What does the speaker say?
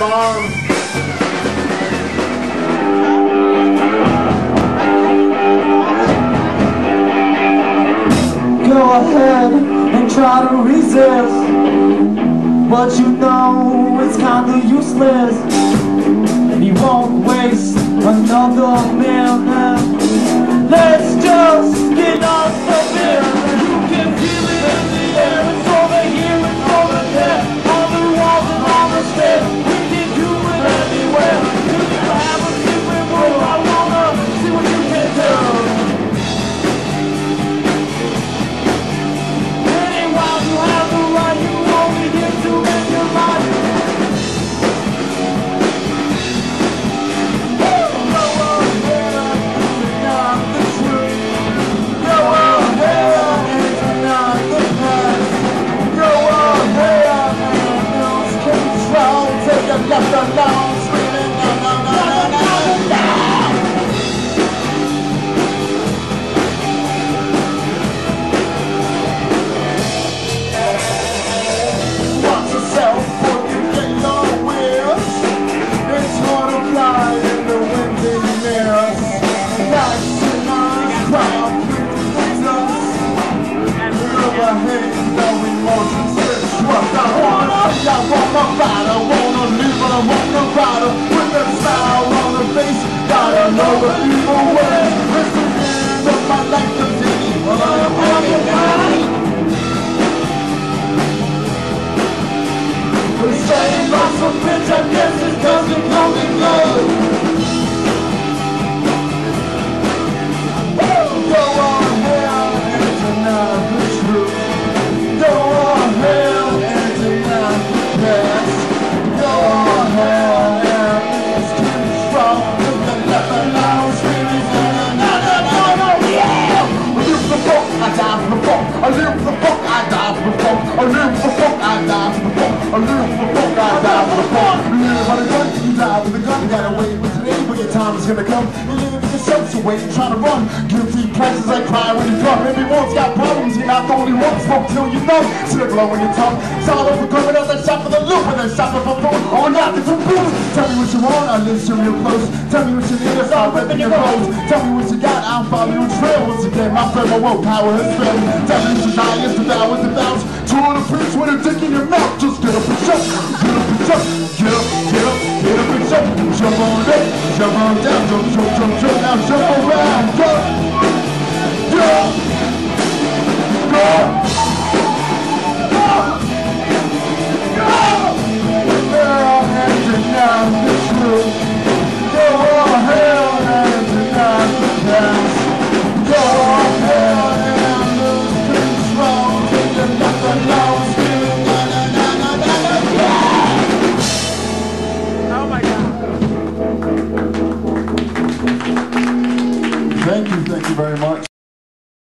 Go ahead and try to resist. But you know it's kinda useless. And you won't waste another minute Gotta know time is gonna come. You live in yourself, so wait and try to run. Guilty prices like cry when you come. Everyone's got problems, you're not the only one. Smoke till you numb, sit blowing your tongue. It's all over coming out that shop for the loop, and then shopping for food. Or not, it's a booze. You I'll listen real close. Tell me what you need, I'll start ripping your clothes. Tell me what you got, I'll follow your trail. Once again, my friend, my willpower has failed. Tell me what you die, it's the hours. Two on the preach with a dick in your mouth. Just get up and jump, get up and jump, get up, get up, get up and jump. Jump on up, jump on down, jump, jump, jump, jump, now jump around, jump, you very much.